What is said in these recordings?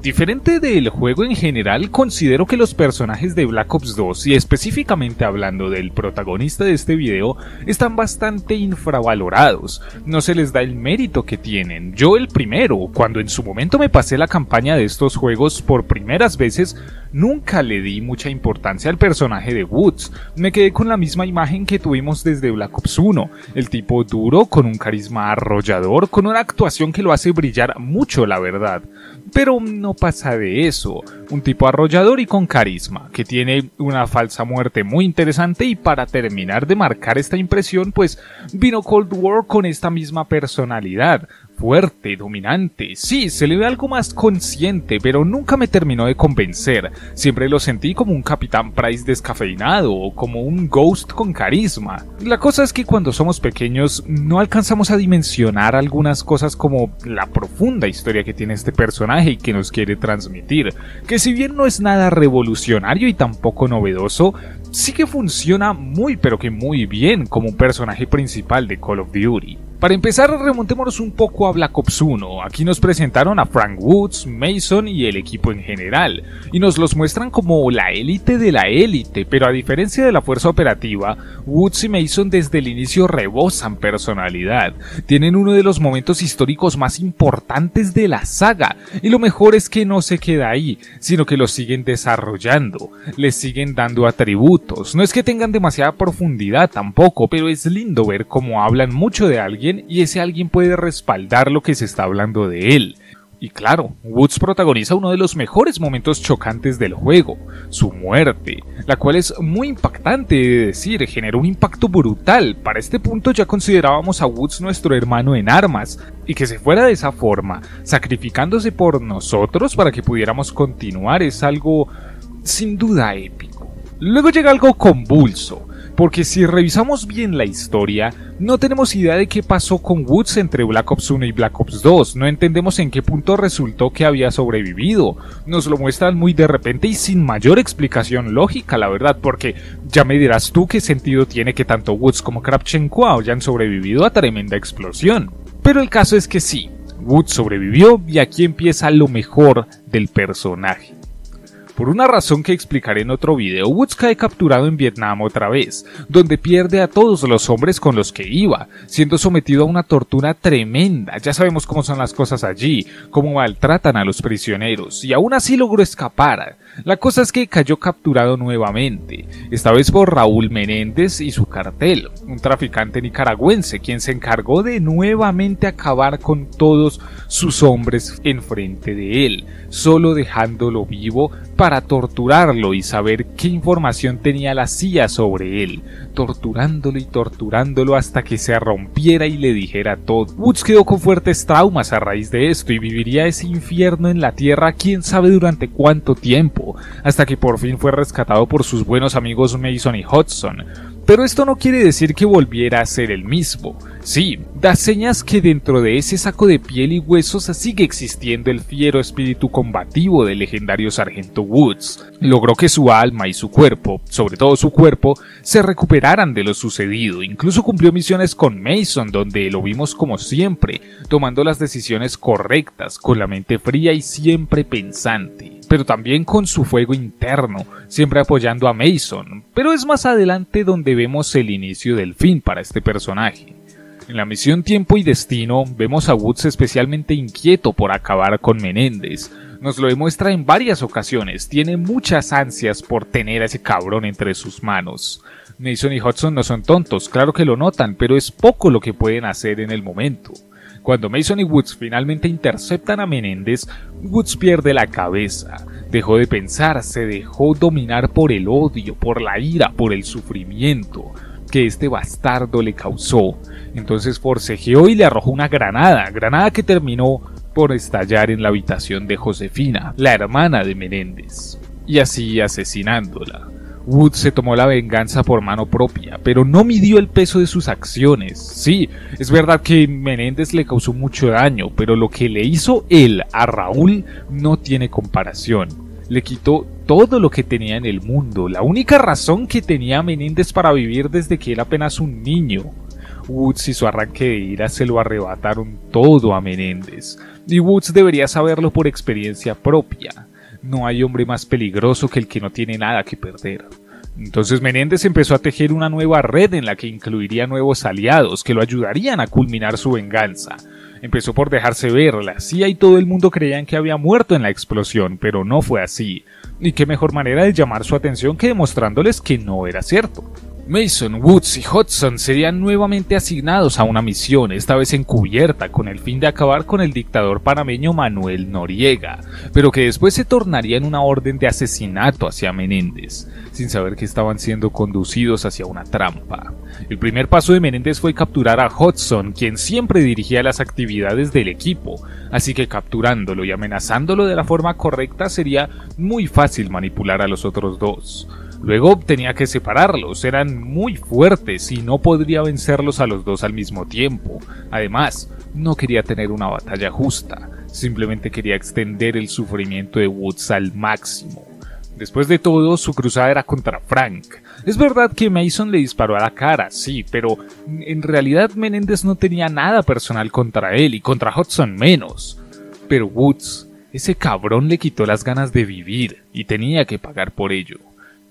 Diferente del juego en general, considero que los personajes de Black Ops 2, y específicamente hablando del protagonista de este video, están bastante infravalorados. No se les da el mérito que tienen. Yo el primero, cuando en su momento me pasé la campaña de estos juegos por primeras veces, nunca le di mucha importancia al personaje de Woods. Me quedé con la misma imagen que tuvimos desde Black Ops 1, el tipo duro, con un carisma arrollador, con una actuación que lo hace brillar mucho, la verdad. Pero no pasa de eso, un tipo arrollador y con carisma, que tiene una falsa muerte muy interesante y para terminar de marcar esta impresión, pues vino Cold War con esta misma personalidad, fuerte, dominante. Sí, se le ve algo más consciente, pero nunca me terminó de convencer. Siempre lo sentí como un Capitán Price descafeinado o como un Ghost con carisma. La cosa es que cuando somos pequeños no alcanzamos a dimensionar algunas cosas como la profunda historia que tiene este personaje y que nos quiere transmitir, que si bien no es nada revolucionario y tampoco novedoso, sí que funciona muy pero que muy bien como un personaje principal de Call of Duty. Para empezar, remontémonos un poco a Black Ops 1. Aquí nos presentaron a Frank Woods, Mason y el equipo en general, y nos los muestran como la élite de la élite, pero a diferencia de la fuerza operativa, Woods y Mason desde el inicio rebosan personalidad. Tienen uno de los momentos históricos más importantes de la saga, y lo mejor es que no se queda ahí, sino que lo siguen desarrollando, les siguen dando atributos. No es que tengan demasiada profundidad tampoco, pero es lindo ver cómo hablan mucho de alguien y ese alguien puede respaldar lo que se está hablando de él. Y claro, Woods protagoniza uno de los mejores momentos chocantes del juego, su muerte, la cual es muy impactante de decir, generó un impacto brutal. Para este punto ya considerábamos a Woods nuestro hermano en armas, y que se fuera de esa forma, sacrificándose por nosotros para que pudiéramos continuar, es algo sin duda épico. Luego llega algo convulso, porque si revisamos bien la historia, no tenemos idea de qué pasó con Woods entre Black Ops 1 y Black Ops 2, no entendemos en qué punto resultó que había sobrevivido, nos lo muestran muy de repente y sin mayor explicación lógica, la verdad, porque ya me dirás tú qué sentido tiene que tanto Woods como Kravchenko hayan sobrevivido a tremenda explosión. Pero el caso es que sí, Woods sobrevivió y aquí empieza lo mejor del personaje. Por una razón que explicaré en otro video, Woods cae capturado en Vietnam otra vez, donde pierde a todos los hombres con los que iba, siendo sometido a una tortura tremenda. Ya sabemos cómo son las cosas allí, cómo maltratan a los prisioneros, y aún así logró escapar. La cosa es que cayó capturado nuevamente, esta vez por Raúl Menéndez y su cartel, un traficante nicaragüense quien se encargó de nuevamente acabar con todos sus hombres enfrente de él, solo dejándolo vivo para torturarlo y saber qué información tenía la CIA sobre él, torturándolo y torturándolo hasta que se rompiera y le dijera todo. Woods quedó con fuertes traumas a raíz de esto y viviría ese infierno en la Tierra quién sabe durante cuánto tiempo, hasta que por fin fue rescatado por sus buenos amigos Mason y Hudson, pero esto no quiere decir que volviera a ser el mismo. Sí, da señas que dentro de ese saco de piel y huesos sigue existiendo el fiero espíritu combativo del legendario sargento Woods. Logró que su alma y su cuerpo, sobre todo su cuerpo, se recuperaran de lo sucedido. Incluso cumplió misiones con Mason, donde lo vimos como siempre, tomando las decisiones correctas, con la mente fría y siempre pensante pero también con su fuego interno, siempre apoyando a Mason, pero es más adelante donde vemos el inicio del fin para este personaje. En la misión Tiempo y Destino vemos a Woods especialmente inquieto por acabar con Menéndez. Nos lo demuestra en varias ocasiones, tiene muchas ansias por tener a ese cabrón entre sus manos. Mason y Hudson no son tontos, claro que lo notan, pero es poco lo que pueden hacer en el momento. Cuando Mason y Woods finalmente interceptan a Menéndez, Woods pierde la cabeza, dejó de pensar, se dejó dominar por el odio, por la ira, por el sufrimiento que este bastardo le causó. Entonces forcejeó y le arrojó una granada, granada que terminó por estallar en la habitación de Josefina, la hermana de Menéndez, y así asesinándola. Wood se tomó la venganza por mano propia, pero no midió el peso de sus acciones. Sí, es verdad que Menéndez le causó mucho daño, pero lo que le hizo él a Raúl no tiene comparación. Le quitó todo lo que tenía en el mundo, la única razón que tenía Menéndez para vivir desde que era apenas un niño. Woods y su arranque de ira se lo arrebataron todo a Menéndez, y Woods debería saberlo por experiencia propia. No hay hombre más peligroso que el que no tiene nada que perder. Entonces Menéndez empezó a tejer una nueva red en la que incluiría nuevos aliados que lo ayudarían a culminar su venganza. Empezó por dejarse ver, la CIA y todo el mundo creían que había muerto en la explosión, pero no fue así. Y qué mejor manera de llamar su atención que demostrándoles que no era cierto. Mason, Woods y Hudson serían nuevamente asignados a una misión, esta vez encubierta, con el fin de acabar con el dictador panameño Manuel Noriega, pero que después se tornaría en una orden de asesinato hacia Menéndez, sin saber que estaban siendo conducidos hacia una trampa. El primer paso de Menéndez fue capturar a Hudson, quien siempre dirigía las actividades del equipo, así que capturándolo y amenazándolo de la forma correcta sería muy fácil manipular a los otros dos. Luego tenía que separarlos, eran muy fuertes y no podría vencerlos a los dos al mismo tiempo. Además, no quería tener una batalla justa, simplemente quería extender el sufrimiento de Woods al máximo. Después de todo, su cruzada era contra Frank. Es verdad que Mason le disparó a la cara, sí, pero en realidad Menéndez no tenía nada personal contra él y contra Hudson menos. Pero Woods, ese cabrón le quitó las ganas de vivir y tenía que pagar por ello.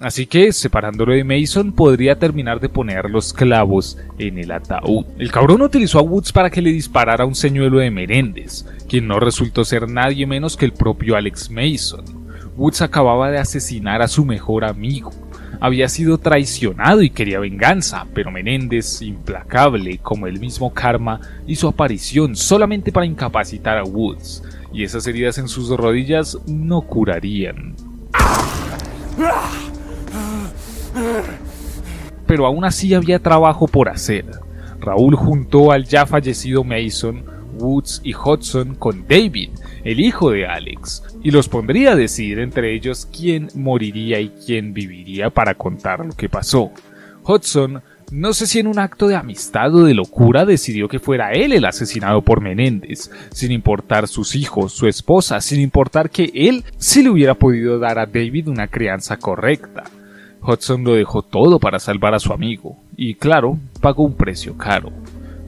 Así que, separándolo de Mason, podría terminar de poner los clavos en el ataúd. El cabrón utilizó a Woods para que le disparara un señuelo de Meréndez, quien no resultó ser nadie menos que el propio Alex Mason. Woods acababa de asesinar a su mejor amigo. Había sido traicionado y quería venganza, pero Menéndez, implacable como el mismo karma, hizo aparición solamente para incapacitar a Woods, y esas heridas en sus rodillas no curarían pero aún así había trabajo por hacer. Raúl juntó al ya fallecido Mason, Woods y Hudson con David, el hijo de Alex, y los pondría a decidir entre ellos quién moriría y quién viviría para contar lo que pasó. Hudson, no sé si en un acto de amistad o de locura, decidió que fuera él el asesinado por Menéndez, sin importar sus hijos, su esposa, sin importar que él sí le hubiera podido dar a David una crianza correcta. Hudson lo dejó todo para salvar a su amigo, y claro, pagó un precio caro.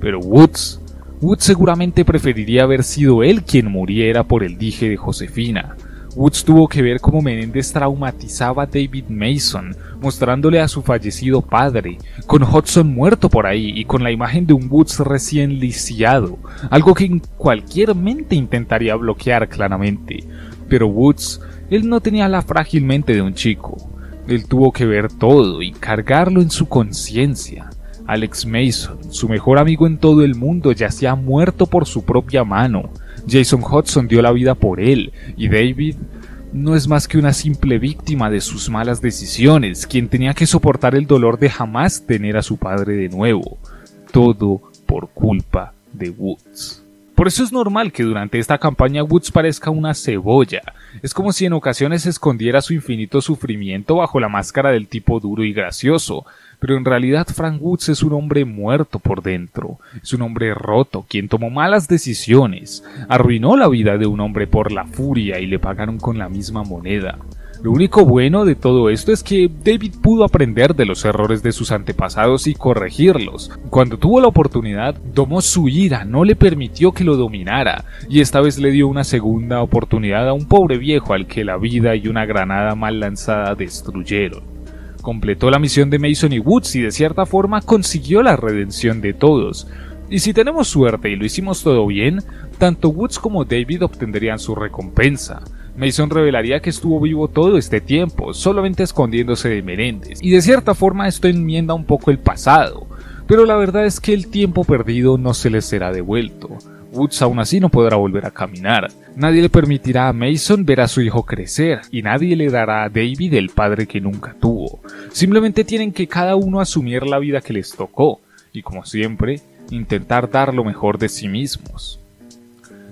Pero Woods, Woods seguramente preferiría haber sido él quien muriera por el dije de Josefina. Woods tuvo que ver cómo Menéndez traumatizaba a David Mason, mostrándole a su fallecido padre, con Hudson muerto por ahí y con la imagen de un Woods recién lisiado, algo que cualquier mente intentaría bloquear claramente. Pero Woods, él no tenía la frágil mente de un chico, él tuvo que ver todo y cargarlo en su conciencia. Alex Mason, su mejor amigo en todo el mundo, ya se ha muerto por su propia mano. Jason Hudson dio la vida por él, y David no es más que una simple víctima de sus malas decisiones, quien tenía que soportar el dolor de jamás tener a su padre de nuevo. Todo por culpa de Woods. Por eso es normal que durante esta campaña Woods parezca una cebolla. Es como si en ocasiones escondiera su infinito sufrimiento bajo la máscara del tipo duro y gracioso, pero en realidad Frank Woods es un hombre muerto por dentro, es un hombre roto, quien tomó malas decisiones, arruinó la vida de un hombre por la furia y le pagaron con la misma moneda. Lo único bueno de todo esto es que David pudo aprender de los errores de sus antepasados y corregirlos. Cuando tuvo la oportunidad, domó su ira, no le permitió que lo dominara, y esta vez le dio una segunda oportunidad a un pobre viejo al que la vida y una granada mal lanzada destruyeron. Completó la misión de Mason y Woods y de cierta forma consiguió la redención de todos. Y si tenemos suerte y lo hicimos todo bien, tanto Woods como David obtendrían su recompensa. Mason revelaría que estuvo vivo todo este tiempo, solamente escondiéndose de Menéndez, y de cierta forma esto enmienda un poco el pasado, pero la verdad es que el tiempo perdido no se le será devuelto. Woods aún así no podrá volver a caminar. Nadie le permitirá a Mason ver a su hijo crecer y nadie le dará a David el padre que nunca tuvo. Simplemente tienen que cada uno asumir la vida que les tocó y como siempre, intentar dar lo mejor de sí mismos.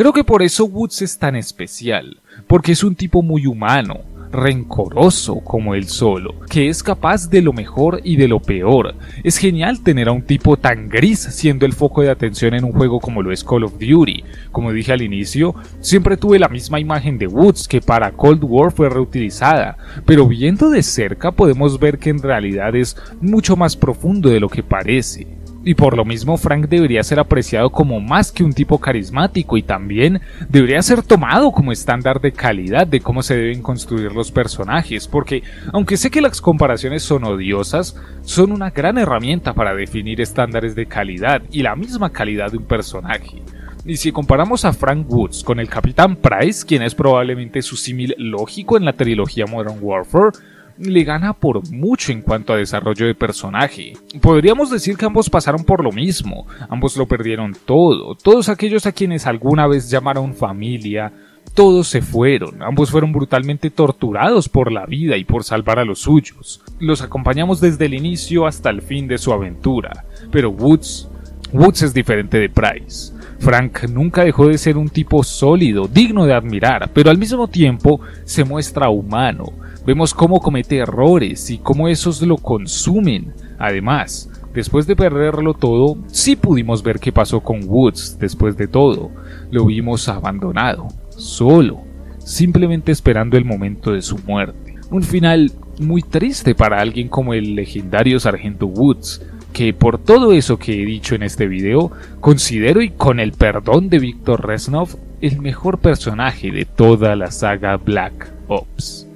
Creo que por eso Woods es tan especial, porque es un tipo muy humano, rencoroso como él solo, que es capaz de lo mejor y de lo peor. Es genial tener a un tipo tan gris siendo el foco de atención en un juego como lo es Call of Duty. Como dije al inicio, siempre tuve la misma imagen de Woods que para Cold War fue reutilizada, pero viendo de cerca podemos ver que en realidad es mucho más profundo de lo que parece. Y por lo mismo Frank debería ser apreciado como más que un tipo carismático y también debería ser tomado como estándar de calidad de cómo se deben construir los personajes, porque aunque sé que las comparaciones son odiosas, son una gran herramienta para definir estándares de calidad y la misma calidad de un personaje. Y si comparamos a Frank Woods con el Capitán Price, quien es probablemente su símil lógico en la trilogía Modern Warfare, le gana por mucho en cuanto a desarrollo de personaje. Podríamos decir que ambos pasaron por lo mismo, ambos lo perdieron todo, todos aquellos a quienes alguna vez llamaron familia, todos se fueron, ambos fueron brutalmente torturados por la vida y por salvar a los suyos. Los acompañamos desde el inicio hasta el fin de su aventura, pero Woods, Woods es diferente de Price. Frank nunca dejó de ser un tipo sólido, digno de admirar, pero al mismo tiempo se muestra humano, Vemos cómo comete errores y cómo esos lo consumen. Además, después de perderlo todo, sí pudimos ver qué pasó con Woods después de todo. Lo vimos abandonado, solo, simplemente esperando el momento de su muerte. Un final muy triste para alguien como el legendario Sargento Woods, que por todo eso que he dicho en este video, considero y con el perdón de Víctor Reznov, el mejor personaje de toda la saga Black Ops.